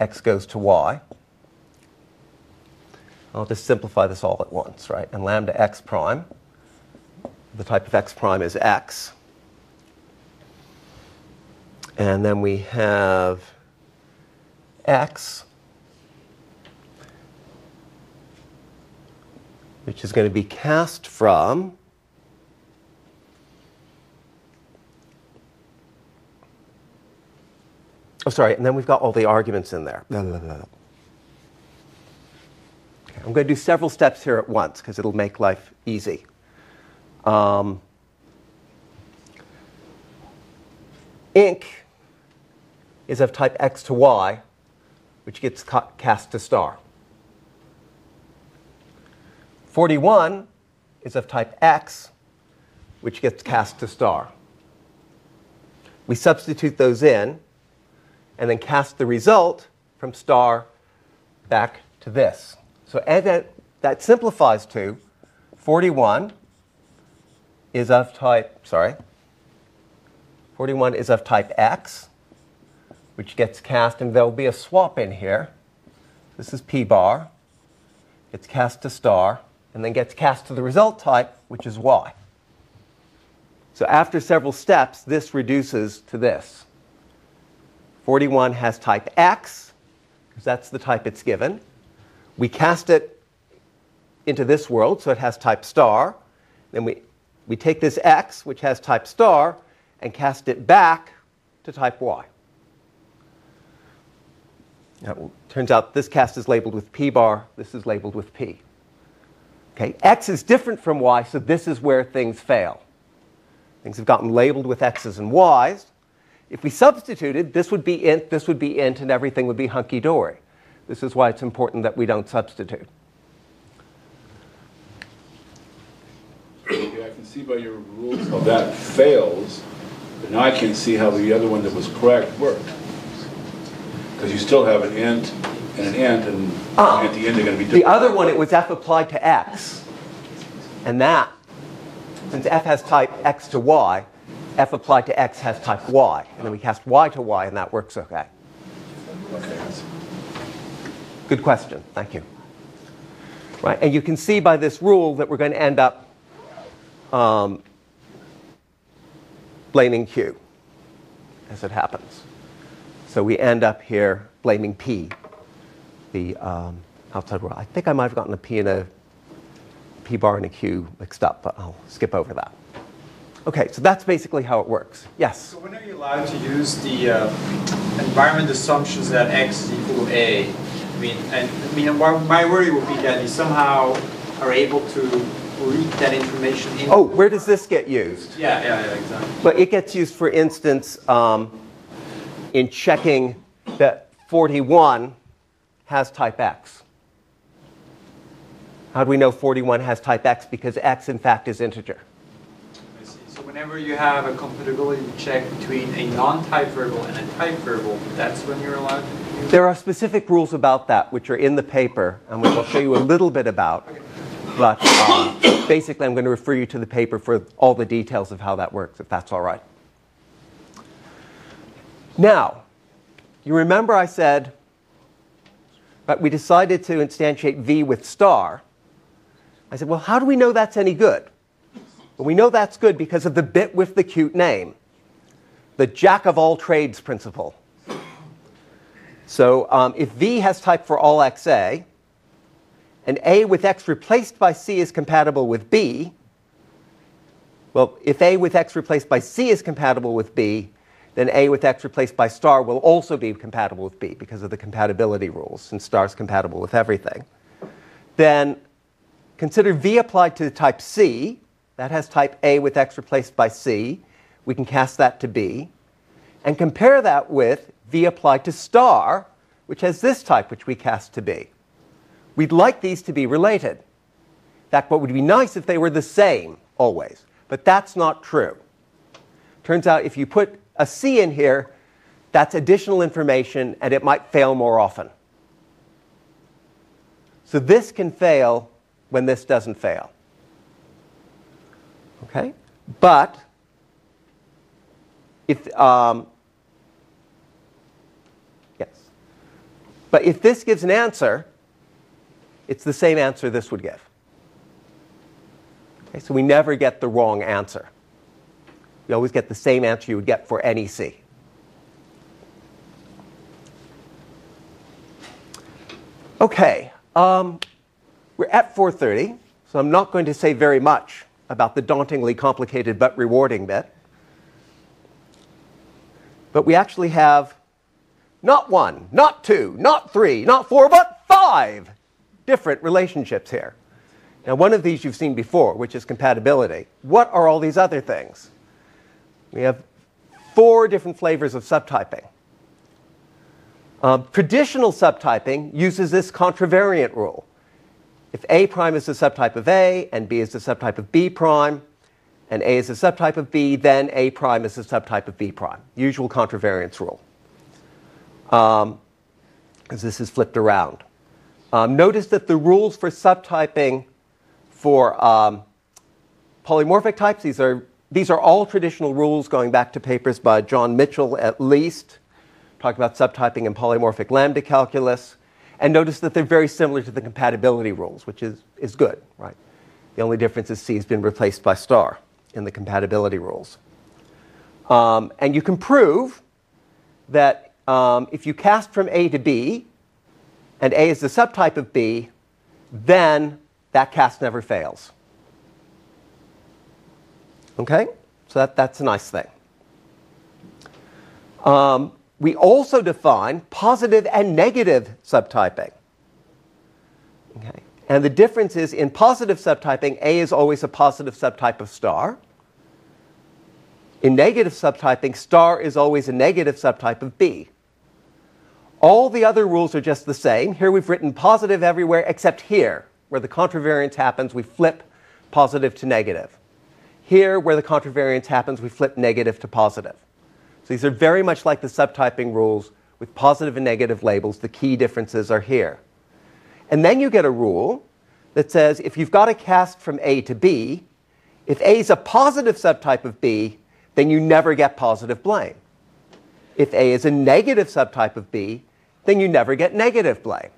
x goes to y. I'll just simplify this all at once, right? And lambda x prime the type of x prime is x. And then we have x, which is going to be cast from Oh, sorry, and then we've got all the arguments in there. Okay, I'm going to do several steps here at once because it'll make life easy. Um, inc is of type x to y, which gets ca- cast to star. 41 is of type x, which gets cast to star. We substitute those in and then cast the result from star back to this. So that, that simplifies to 41 is of type, sorry, 41 is of type x, which gets cast, and there'll be a swap in here. This is p bar, gets cast to star, and then gets cast to the result type, which is y. So after several steps, this reduces to this. 41 has type X, because that's the type it's given. We cast it into this world, so it has type star. Then we, we take this X, which has type star, and cast it back to type Y. Now, turns out this cast is labeled with P bar, this is labeled with P. Okay, X is different from Y, so this is where things fail. Things have gotten labeled with X's and Y's. If we substituted, this would be int, this would be int, and everything would be hunky dory. This is why it's important that we don't substitute.
Okay, I can see by your rules how that fails, but now I can see how the other one that was correct worked. Because you still have an int and an int, and
Ah.
at the end they're going to be different.
The other one, it was f applied to x. And that, since f has type x to y, f applied to x has type y. And then we cast y to y, and that works okay.
Okay.
Good question. Thank you. Right, and you can see by this rule that we're going to end up um, blaming Q as it happens. So we end up here blaming P, the um, outside rule. I think I might have gotten a P and a P bar and a Q mixed up, but I'll skip over that. Okay, so that's basically how it works. Yes?
So when are you allowed to use the uh, environment assumptions that x is equal to a? I mean, and I mean, my worry would be that you somehow are able to read that information in.
Oh, where does this get used?
Yeah, yeah, yeah, exactly.
But it gets used, for instance, um, in checking that 41 has type X. How do we know 41 has type X? Because X, in fact, is integer.
I see. So whenever you have a compatibility check between a non-type variable and a type variable, that's when you're allowed to use.
There are specific rules about that, which are in the paper, and which I'll show you a little bit about. But um, basically, I'm going to refer you to the paper for all the details of how that works, if that's all right. Now, you remember I said that we decided to instantiate V with star. I said, well, how do we know that's any good? Well, we know that's good because of the bit with the cute name, the jack of all trades principle. So um, if V has type for all XA, and A with X replaced by C is compatible with B, well, if A with X replaced by C is compatible with B, then A with X replaced by star will also be compatible with B because of the compatibility rules, since star is compatible with everything. Then consider V applied to type C. That has type A with X replaced by C. We can cast that to B. And compare that with V applied to star, which has this type, which we cast to B. We'd like these to be related. In fact, what would be nice if they were the same always. But that's not true. Turns out if you put a C in here, that's additional information and it might fail more often. So this can fail when this doesn't fail. Okay? But if, um, yes. But if this gives an answer, it's the same answer this would give. Okay, so we never get the wrong answer. You always get the same answer you would get for any C. Okay, um, we're at 4.30, so I'm not going to say very much about the dauntingly complicated but rewarding bit. But we actually have not one, not two, not three, not four, but five different relationships here. Now, one of these you've seen before, which is compatibility. What are all these other things? We have four different flavors of subtyping. Um, traditional subtyping uses this contravariant rule. If A prime is a subtype of A and B is a subtype of B prime, and A is a subtype of B, then A prime is a subtype of B prime. Usual contravariance rule. Because um, this is flipped around. Um, notice that the rules for subtyping for um, polymorphic types, these are, these are all traditional rules going back to papers by John Mitchell at least, talking about subtyping in polymorphic lambda calculus. And notice that they're very similar to the compatibility rules, which is, is good, right? The only difference is C has been replaced by star in the compatibility rules. Um, and you can prove that um, if you cast from A to B, and A is the subtype of B, then that cast never fails. Okay? So that, that's a nice thing. Um, we also define positive and negative subtyping. Okay. And the difference is in positive subtyping, A is always a positive subtype of star. In negative subtyping, star is always a negative subtype of B. All the other rules are just the same. Here we've written positive everywhere except here, where the contravariance happens, we flip positive to negative. Here, where the contravariance happens, we flip negative to positive. So these are very much like the subtyping rules with positive and negative labels. The key differences are here. And then you get a rule that says if you've got a cast from A to B, if A is a positive subtype of B, then you never get positive blame. If A is a negative subtype of B, then you never get negative blame.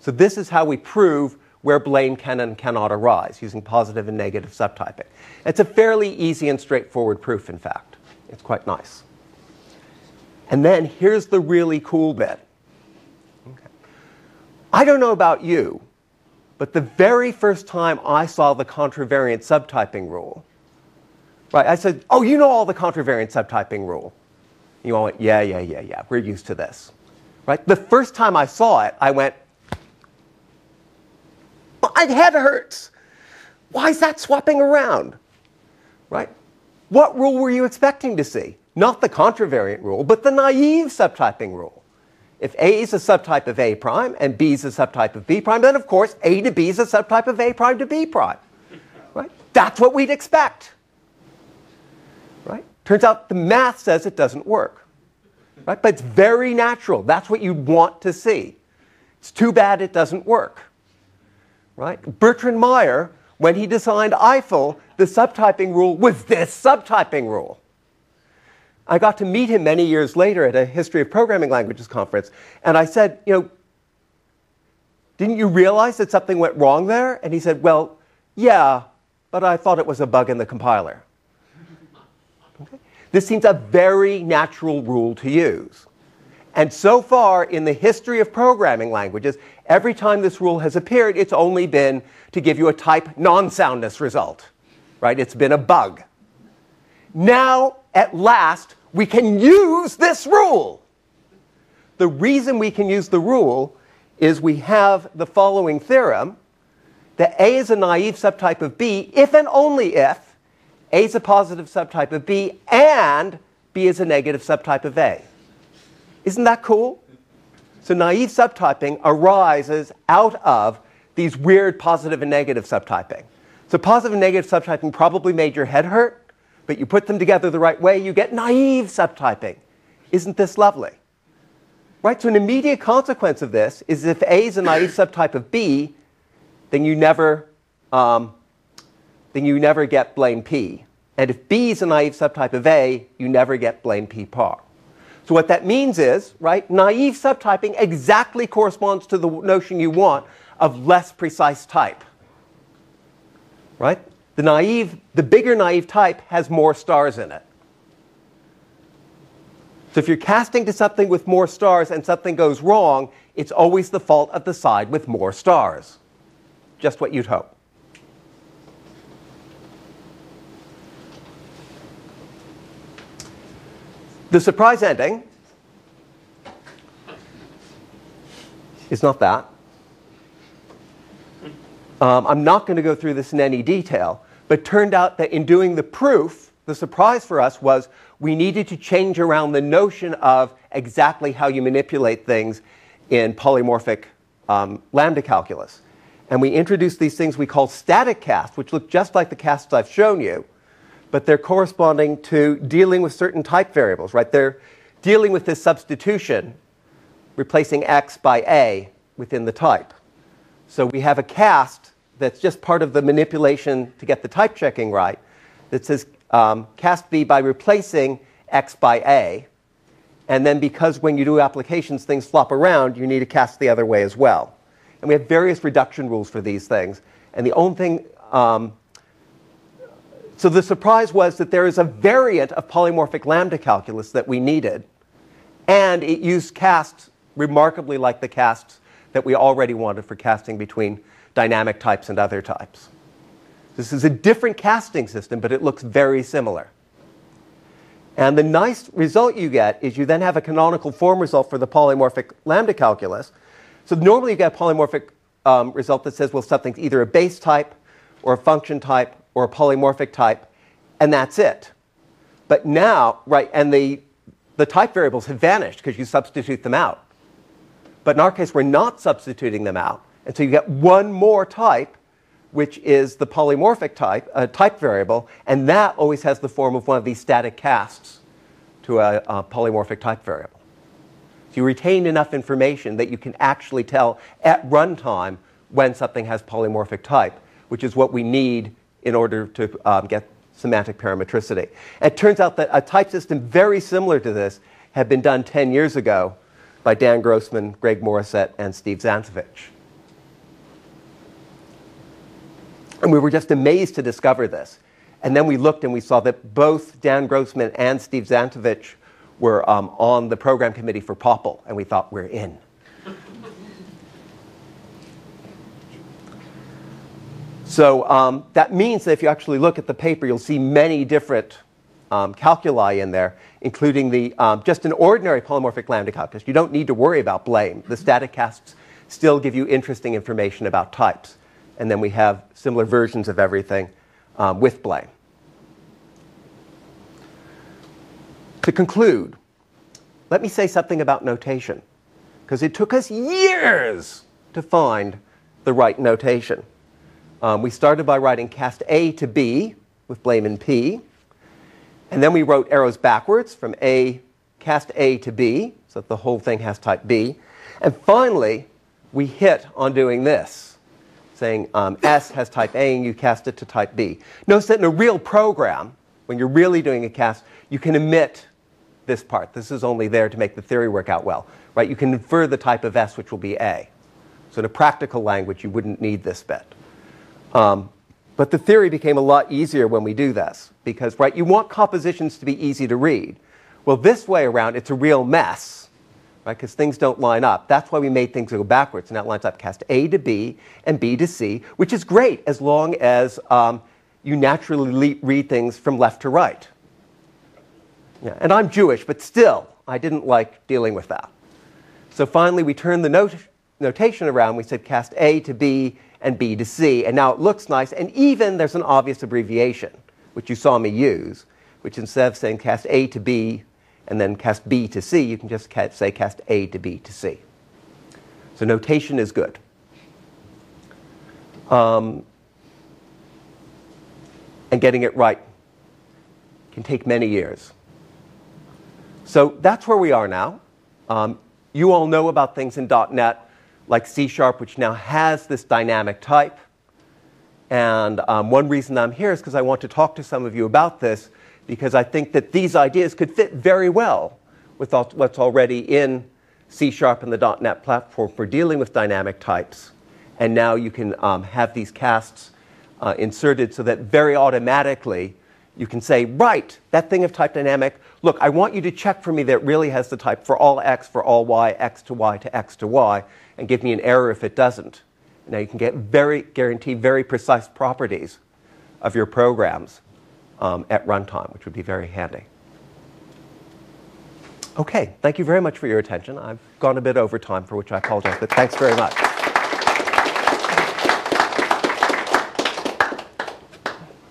So this is how we prove where blame can and cannot arise using positive and negative subtyping. It's a fairly easy and straightforward proof, in fact. It's quite nice. And then here's the really cool bit. Okay. I don't know about you, but the very first time I saw the contravariant subtyping rule, right, I said, Oh, you know all the contravariant subtyping rule. You all went, yeah, yeah, yeah, yeah. We're used to this. Right? The first time I saw it, I went, my head hurts. Why is that swapping around? Right? What rule were you expecting to see? Not the contravariant rule, but the naive subtyping rule. If A is a subtype of A prime and B is a subtype of B prime, then of course A to B is a subtype of A prime to B prime. Right? That's what we'd expect. Right? Turns out the math says it doesn't work. Right? But it's very natural. That's what you want to see. It's too bad it doesn't work. Right? Bertrand Meyer, when he designed Eiffel, the subtyping rule was this subtyping rule. I got to meet him many years later at a History of Programming Languages conference, and I said, you know, didn't you realize that something went wrong there? And he said, well, yeah, but I thought it was a bug in the compiler. This seems a very natural rule to use. And so far in the history of programming languages, every time this rule has appeared, it's only been to give you a type non soundness result, right? It's been a bug. Now, at last, we can use this rule. The reason we can use the rule is we have the following theorem that A is a naive subtype of B if and only if a is a positive subtype of B, and B is a negative subtype of A. Isn't that cool? So naive subtyping arises out of these weird positive and negative subtyping. So positive and negative subtyping probably made your head hurt, but you put them together the right way, you get naive subtyping. Isn't this lovely? Right? So an immediate consequence of this is if A is a naive subtype of B, then you never, um, then you never get blame P. And if B is a naive subtype of A, you never get blame P par. So what that means is, right, naive subtyping exactly corresponds to the notion you want of less precise type. Right? The naive, the bigger naive type has more stars in it. So if you're casting to something with more stars and something goes wrong, it's always the fault of the side with more stars. Just what you'd hope. The surprise ending is not that. Um, I'm not going to go through this in any detail, but turned out that in doing the proof, the surprise for us was we needed to change around the notion of exactly how you manipulate things in polymorphic um, lambda calculus. And we introduced these things we call static casts, which look just like the casts I've shown you, but they're corresponding to dealing with certain type variables, right? They're dealing with this substitution, replacing x by a within the type. So we have a cast that's just part of the manipulation to get the type checking right that says um, cast b by replacing x by a. And then because when you do applications, things flop around, you need to cast the other way as well. And we have various reduction rules for these things. And the only thing um, so the surprise was that there is a variant of polymorphic lambda calculus that we needed, and it used casts remarkably like the casts that we already wanted for casting between dynamic types and other types. This is a different casting system, but it looks very similar. And the nice result you get is you then have a canonical form result for the polymorphic lambda calculus. So normally you get a polymorphic um, result that says, well, something's either a base type or a function type or a polymorphic type, and that's it. But now, right, and the, the type variables have vanished because you substitute them out. But in our case, we're not substituting them out. And so you get one more type, which is the polymorphic type, a type variable, and that always has the form of one of these static casts to a, a polymorphic type variable. So you retain enough information that you can actually tell at runtime when something has polymorphic type, which is what we need in order to um, get semantic parametricity. It turns out that a type system very similar to this had been done 10 years ago by Dan Grossman, Greg Morrisett, and Steve Zdancewic. And we were just amazed to discover this. And then we looked and we saw that both Dan Grossman and Steve Zdancewic were um, on the program committee for POPL, and we thought we're in. So um, that means that if you actually look at the paper, you'll see many different um, calculi in there, including the, um, just an ordinary polymorphic lambda calculus. You don't need to worry about blame. The static casts still give you interesting information about types. And then we have similar versions of everything um, with blame. To conclude, let me say something about notation, because it took us years to find the right notation. Um, we started by writing cast A to B with blame in P. And then we wrote arrows backwards from A, cast A to B, so that the whole thing has type B. And finally, we hit on doing this, saying um, S has type A and you cast it to type B. Notice that in a real program, when you're really doing a cast, you can omit this part. This is only there to make the theory work out well. Right? You can infer the type of S, which will be A. So in a practical language, you wouldn't need this bit. Um, but the theory became a lot easier when we do this because, right, you want compositions to be easy to read. Well, this way around, it's a real mess, right, because things don't line up. That's why we made things go backwards. And that lines up cast A to B and B to C, which is great as long as um, you naturally read things from left to right. Yeah, and I'm Jewish, but still, I didn't like dealing with that. So finally, we turned the not- notation around. We said cast A to B and B to C. And now it looks nice. And even there's an obvious abbreviation, which you saw me use, which instead of saying cast A to B and then cast B to C, you can just say cast A to B to C. So notation is good. Um, and getting it right can take many years. So that's where we are now. Um, you all know about things in .NET like C Sharp, which now has this dynamic type. And um, one reason I'm here is because I want to talk to some of you about this, because I think that these ideas could fit very well with what's already in C Sharp and the .NET platform for dealing with dynamic types. And now you can um, have these casts uh, inserted so that very automatically you can say, right, that thing of type dynamic, look, I want you to check for me that really has the type for all x, for all y, x to y to x to y, and give me an error if it doesn't. Now you can get very guarantee very precise properties of your programs um, at runtime, which would be very handy. Okay, thank you very much for your attention. I've gone a bit over time, for which I apologize, but thanks very much.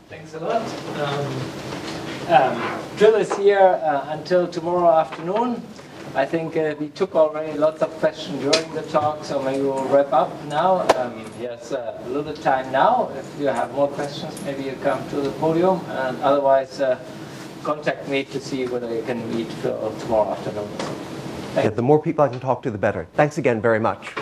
Thanks a lot. Um, um, Phil is here uh, until tomorrow afternoon. I think uh, we took already lots of questions during the talk, so maybe we'll wrap up now. Um, yes, uh, a little time now. If you have more questions, maybe you come to the podium, and otherwise, uh, contact me to see whether you can meet tomorrow afternoon.
Yeah, the more people I can talk to, the better. Thanks again very much.